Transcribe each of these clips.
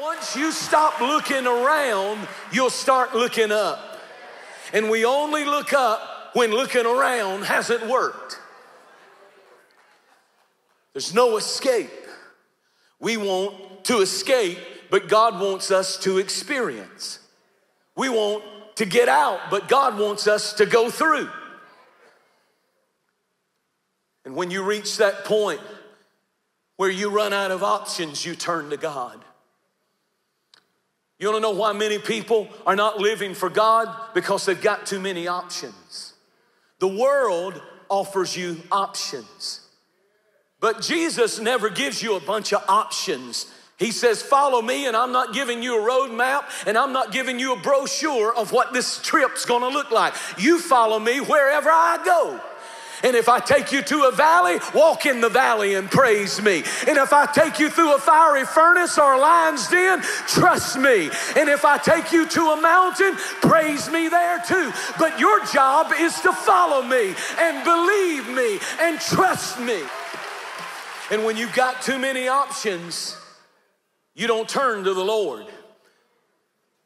Once you stop looking around, you'll start looking up. And we only look up when looking around hasn't worked. There's no escape. We want to escape, but God wants us to experience. We want to get out, but God wants us to go through. And when you reach that point where you run out of options, you turn to God. You wanna know why many people are not living for God? Because they've got too many options. The world offers you options. But Jesus never gives you a bunch of options. He says, Follow me, and I'm not giving you a roadmap, and I'm not giving you a brochure of what this trip's gonna look like. You follow me wherever I go. And if I take you to a valley, walk in the valley and praise me. And if I take you through a fiery furnace or a lion's den, trust me. And if I take you to a mountain, praise me there too. But your job is to follow me and believe me and trust me. And when you've got too many options, you don't turn to the Lord.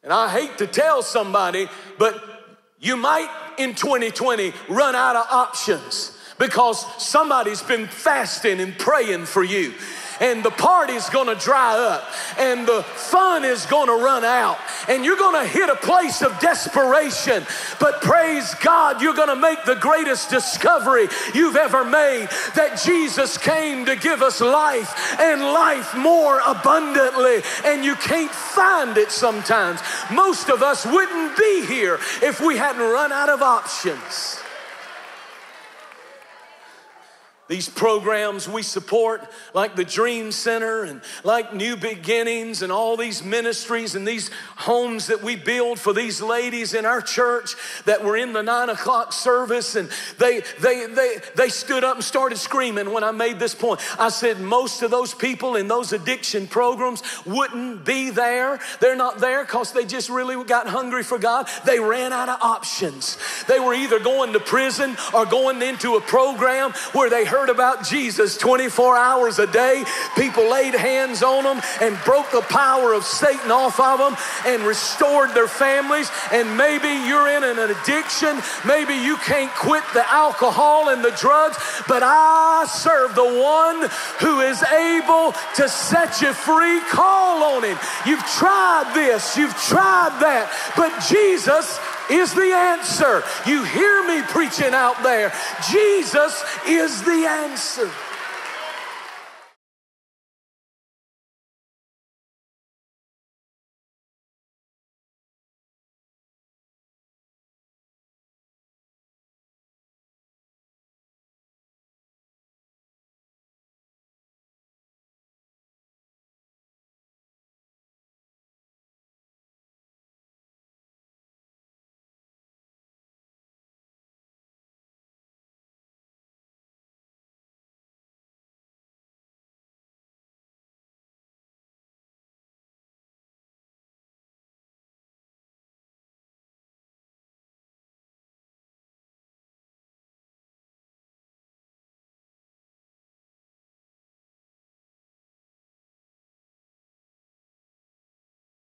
And I hate to tell somebody, but you might in 2020 run out of options because somebody's been fasting and praying for you and the party's gonna dry up and the fun is gonna run out and you're gonna hit a place of desperation. But praise God, you're gonna make the greatest discovery you've ever made that Jesus came to give us life and life more abundantly. And you can't find it sometimes. Most of us wouldn't be here if we hadn't run out of options. These programs we support, like the Dream Center and like New Beginnings and all these ministries and these homes that we build for these ladies in our church that were in the nine o'clock service, and they they they they stood up and started screaming when I made this point. I said most of those people in those addiction programs wouldn't be there. They're not there because they just really got hungry for God. They ran out of options. They were either going to prison or going into a program where they heard about Jesus 24 hours a day. People laid hands on them and broke the power of Satan off of them and restored their families. And maybe you're in an addiction. Maybe you can't quit the alcohol and the drugs, but I serve the one who is able to set you free. Call on him. You've tried this, you've tried that, but Jesus is the answer. You hear me preaching out there. Jesus is the answer.